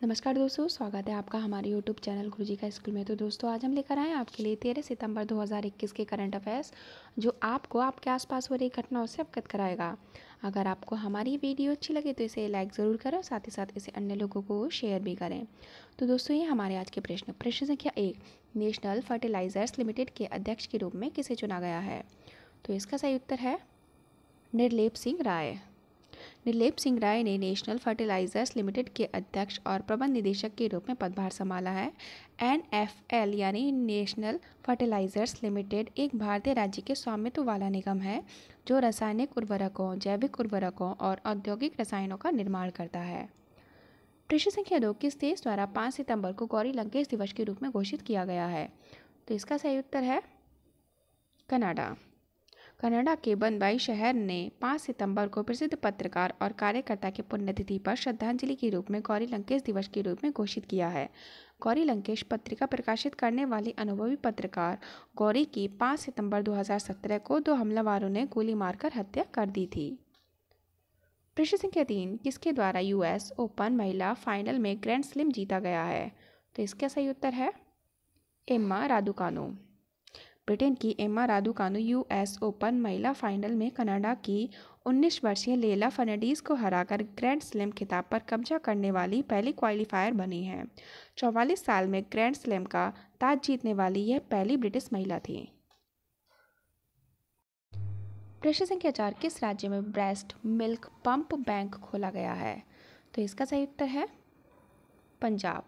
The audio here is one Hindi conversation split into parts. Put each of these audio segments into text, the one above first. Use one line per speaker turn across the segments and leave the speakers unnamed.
नमस्कार दोस्तों, स्वागत है आपका हमारे यूट्यूब चैनल गुरुजी का स्कूल में। तो दोस्तों, आज हम लेकर आए आपके लिए तेरह सितंबर 2021 के करंट अफेयर्स, जो आपको आपके आसपास हो रही घटनाओं से अवगत कराएगा। अगर आपको हमारी वीडियो अच्छी लगे तो इसे लाइक ज़रूर करें साथ ही साथ इसे अन्य लोगों को शेयर भी करें। तो दोस्तों, ये हमारे आज के प्रश्न। प्रश्न संख्या एक, नेशनल फर्टिलाइज़र्स लिमिटेड के अध्यक्ष के रूप में किसे चुना गया है? तो इसका सही उत्तर है निर्लेप सिंह राय। निर्लेप सिंह राय ने नेशनल फर्टिलाइजर्स लिमिटेड के अध्यक्ष और प्रबंध निदेशक के रूप में पदभार संभाला है। एन एफ़ एल यानी नेशनल फर्टिलाइजर्स लिमिटेड एक भारतीय राज्य के स्वामित्व वाला निगम है, जो रासायनिक उर्वरकों, जैविक उर्वरकों और औद्योगिक रसायनों का निर्माण करता है। प्रश्न संख्या दो किस देश द्वारा पाँच सितंबर को गौरी लंकेश दिवस के रूप में घोषित किया गया है। तो इसका सही उत्तर है कनाडा। कनाडा के बंबई शहर ने 5 सितंबर को प्रसिद्ध पत्रकार और कार्यकर्ता के पुण्यतिथि पर श्रद्धांजलि के रूप में गौरी लंकेश दिवस के रूप में घोषित किया है। गौरी लंकेश पत्रिका प्रकाशित करने वाली अनुभवी पत्रकार गौरी की 5 सितंबर 2017 को दो हमलावरों ने गोली मारकर हत्या कर दी थी। प्रश्न संख्या तीन किसके द्वारा यूएस ओपन महिला फाइनल में ग्रैंड स्लिम जीता गया है? तो इसका सही उत्तर है, एम्मा रादुकानो ब्रिटेन की एम्मा रादुकानु यूएस ओपन महिला फाइनल में कनाडा की 19 वर्षीय लेला फर्नाडीज को हराकर ग्रैंड स्लैम खिताब पर कब्जा करने वाली पहली क्वालिफायर बनी है। चौवालीस साल में ग्रैंड स्लैम का ताज जीतने वाली यह पहली ब्रिटिश महिला थी। प्रश्न संख्या चार किस राज्य में ब्रेस्ट मिल्क पंप बैंक खोला गया है? तो इसका सही उत्तर है, पंजाब।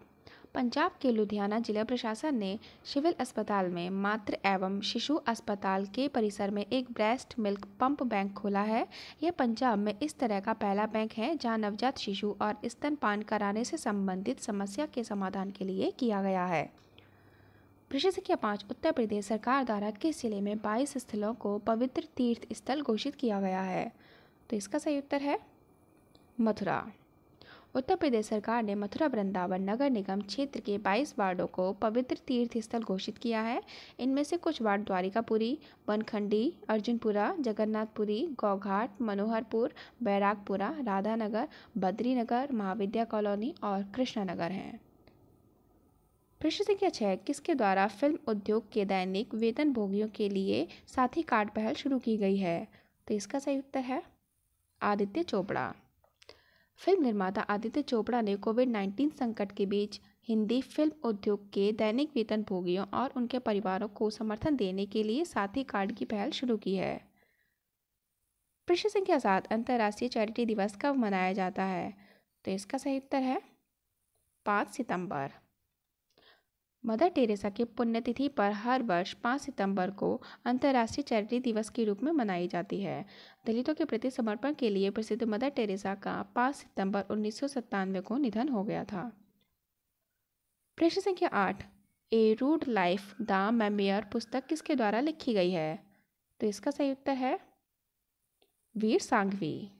पंजाब के लुधियाना जिला प्रशासन ने सिविल अस्पताल में मातृ एवं शिशु अस्पताल के परिसर में एक ब्रेस्ट मिल्क पंप बैंक खोला है। यह पंजाब में इस तरह का पहला बैंक है, जहाँ नवजात शिशु और स्तनपान कराने से संबंधित समस्या के समाधान के लिए किया गया है। प्रश्न संख्या पाँच उत्तर प्रदेश सरकार द्वारा किस ज़िले में बाईस स्थलों को पवित्र तीर्थ स्थल घोषित किया गया है? तो इसका सही उत्तर है, मथुरा। उत्तर प्रदेश सरकार ने मथुरा वृंदावन नगर निगम क्षेत्र के 22 वार्डों को पवित्र तीर्थ स्थल घोषित किया है। इनमें से कुछ वार्ड द्वारिकापुरी, बनखंडी, अर्जुनपुरा, जगन्नाथपुरी, गौघाट, मनोहरपुर, बैरागपुरा, राधानगर, बद्रीनगर, महाविद्या कॉलोनी और कृष्णानगर हैं। प्रश्न संख्या छः किसके द्वारा फ़िल्म उद्योग के दैनिक वेतन भोगियों के लिए साथी कार्ड पहल शुरू की गई है? तो इसका सही उत्तर है आदित्य चोपड़ा। फ़िल्म निर्माता आदित्य चोपड़ा ने कोविड नाइन्टीन संकट के बीच हिंदी फ़िल्म उद्योग के दैनिक वेतन भोगियों और उनके परिवारों को समर्थन देने के लिए साथी कार्ड की पहल शुरू की है। प्रश्न संख्या सात, अंतर्राष्ट्रीय चैरिटी दिवस कब मनाया जाता है? तो इसका सही उत्तर है पाँच सितंबर। मदर टेरेसा की पुण्यतिथि पर हर वर्ष पाँच सितंबर को अंतर्राष्ट्रीय चैरिटी दिवस के रूप में मनाई जाती है। दलितों के प्रति समर्पण के लिए प्रसिद्ध मदर टेरेसा का पाँच सितंबर उन्नीस सौ सत्तानवे को निधन हो गया था। प्रश्न संख्या आठ, a rude life the memoir पुस्तक किसके द्वारा लिखी गई है? तो इसका सही उत्तर है वीर सांघवी।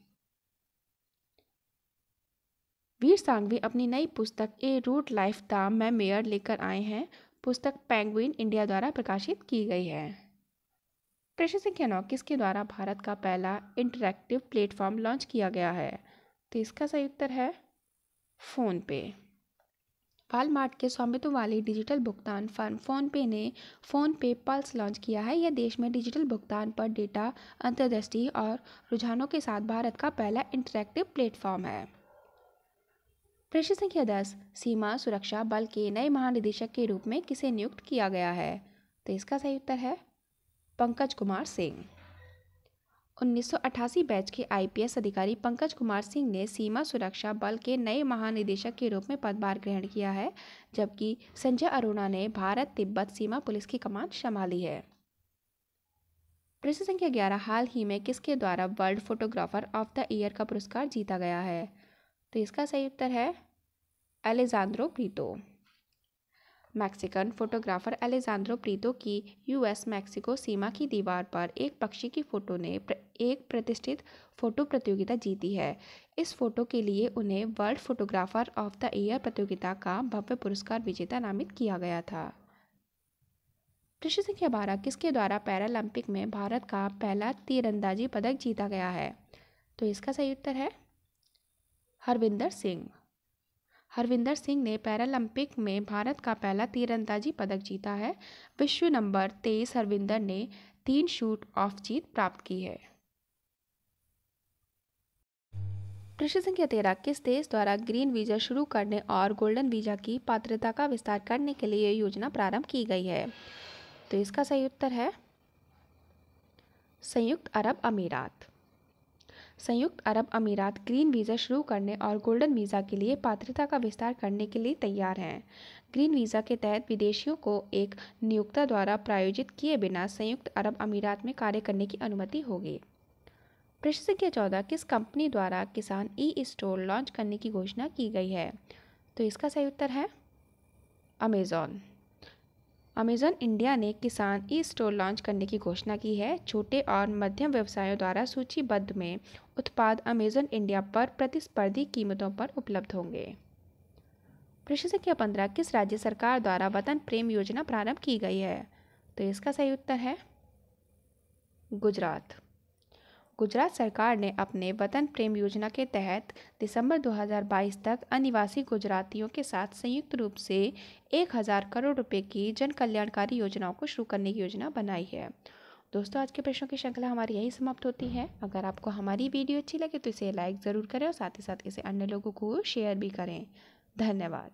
वीर सांघवी अपनी नई पुस्तक, a rude life the memoir लेकर आए हैं। पुस्तक पेंगुइन इंडिया द्वारा प्रकाशित की गई है। प्रश्न संख्या नौ किसके द्वारा भारत का पहला इंटरेक्टिव प्लेटफॉर्म लॉन्च किया गया है? तो इसका सही उत्तर है फ़ोन पे वालमार्ट के स्वामित्व वाली डिजिटल भुगतान फर्म फ़ोनपे ने फ़ोन पे पल्स लॉन्च किया है। यह देश में डिजिटल भुगतान पर डेटा अंतर्दृष्टि और रुझानों के साथ भारत का पहला इंटरेक्टिव प्लेटफॉर्म है। प्रश्न संख्या दस, सीमा सुरक्षा बल के नए महानिदेशक के रूप में किसे नियुक्त किया गया है? तो इसका सही उत्तर है पंकज कुमार सिंह। उन्नीस सौ अट्ठासी बैच के आईपीएस अधिकारी पंकज कुमार सिंह ने सीमा सुरक्षा बल के नए महानिदेशक के रूप में पदभार ग्रहण किया है, जबकि संजय अरोड़ा ने भारत तिब्बत सीमा पुलिस की कमान संभाली है। प्रश्न संख्या ग्यारह, हाल ही में किसके द्वारा world photographer of the year का पुरस्कार जीता गया है? तो इसका सही उत्तर है Alejandro Prieto. Mexican photographer Alejandro Prieto की यूएस मैक्सिको सीमा की दीवार पर एक पक्षी की फ़ोटो ने प्र, एक प्रतिष्ठित फ़ोटो प्रतियोगिता जीती है। इस फ़ोटो के लिए उन्हें world photographer of the year प्रतियोगिता का भव्य पुरस्कार विजेता नामित किया गया था। प्रश्न संख्या बारह किसके द्वारा पैरालंपिक में भारत का पहला तीरंदाजी पदक जीता गया है? तो इसका सही उत्तर है हरविंदर सिंह। हरविंदर सिंह ने पैरालंपिक में भारत का पहला तीरंदाजी पदक जीता है। विश्व नंबर तेईस हरविंदर ने तीन शूट ऑफ़ जीत प्राप्त की है। प्रश्न संख्या तेरह किस देश द्वारा ग्रीन वीज़ा शुरू करने और गोल्डन वीज़ा की पात्रता का विस्तार करने के लिए योजना प्रारंभ की गई है? तो इसका सही उत्तर है संयुक्त अरब अमीरात। संयुक्त अरब अमीरात ग्रीन वीज़ा शुरू करने और गोल्डन वीज़ा के लिए पात्रता का विस्तार करने के लिए तैयार हैं। ग्रीन वीज़ा के तहत विदेशियों को एक नियोक्ता द्वारा प्रायोजित किए बिना संयुक्त अरब अमीरात में कार्य करने की अनुमति होगी। प्रश्न संख्या चौदह, किस कंपनी द्वारा किसान ई स्टोर लॉन्च करने की घोषणा की गई है? तो इसका सही उत्तर है अमेज़ॉन। अमेज़न इंडिया ने किसान ई स्टोर लॉन्च करने की घोषणा की है। छोटे और मध्यम व्यवसायों द्वारा सूचीबद्ध में उत्पाद अमेज़न इंडिया पर प्रतिस्पर्धी कीमतों पर उपलब्ध होंगे। प्रश्न संख्या पंद्रह, किस राज्य सरकार द्वारा वतन प्रेम योजना प्रारंभ की गई है? तो इसका सही उत्तर है गुजरात। गुजरात सरकार ने अपने वतन प्रेम योजना के तहत दिसंबर 2022 तक अनिवासी गुजरातियों के साथ संयुक्त रूप से एक हज़ार करोड़ रुपए की जन कल्याणकारी योजनाओं को शुरू करने की योजना बनाई है। दोस्तों, आज के प्रश्नों की श्रृंखला हमारी यही समाप्त होती है। अगर आपको हमारी वीडियो अच्छी लगे तो इसे लाइक ज़रूर करें और साथ ही साथ इसे अन्य लोगों को शेयर भी करें। धन्यवाद।